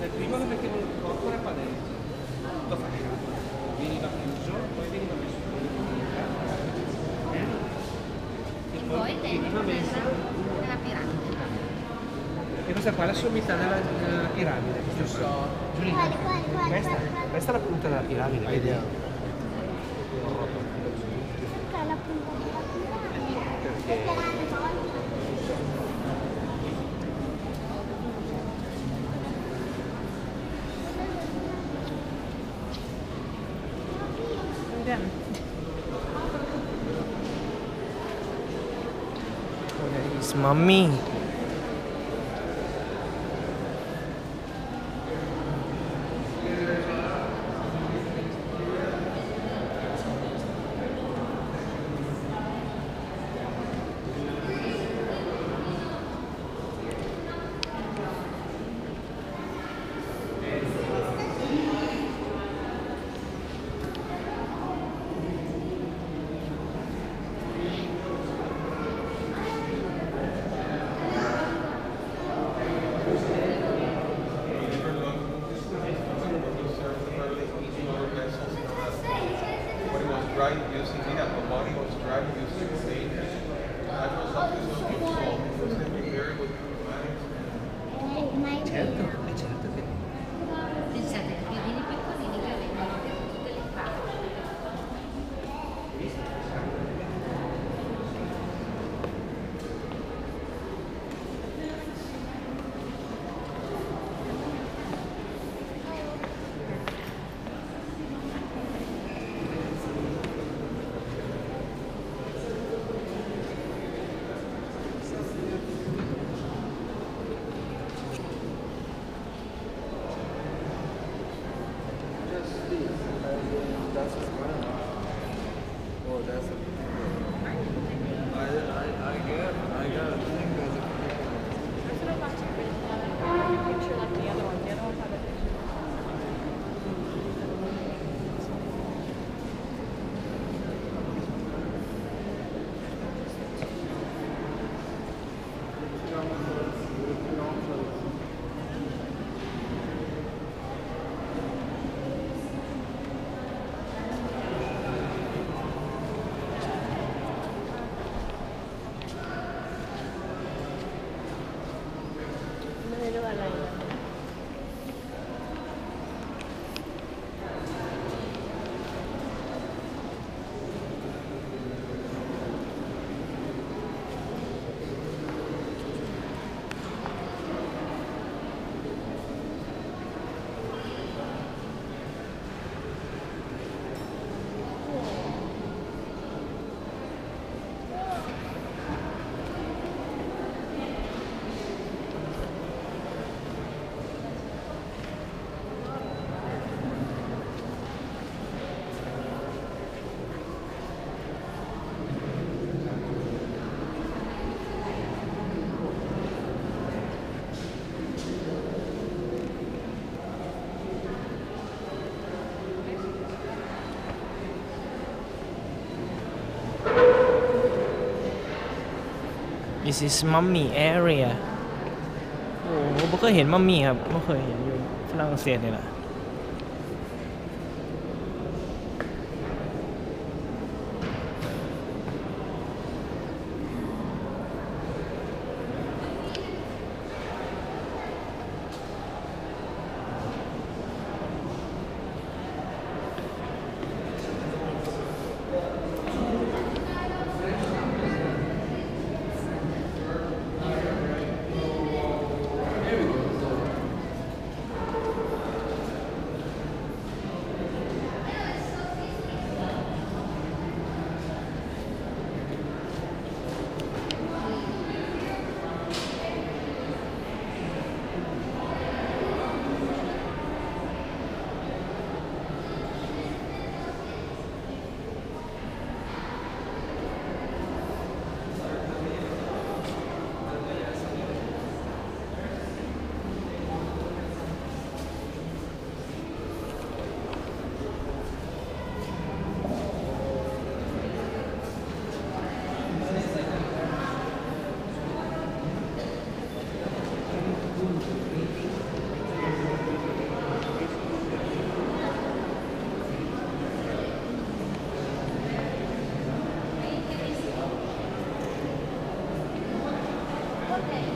Per prima lo mettevano il corpo qua dentro, lo fasciato, veniva chiuso, poi veniva messo in eh? e Poi veniva messo nella, piramide. e questa qua è la sommità della, della piramide, quale, quale, questa, questa è la punta della piramide, vedi? Perché è la punta della piramide? Perché It's mommy. driving using it the body was driving using the same. I was not so, so it was very good. This is mummy area โอ้โหไม่เคยเห็นมัมมี่ครับไม่เคยเห็นอยู่ฝรั่งเศสนี่แหละ Okay.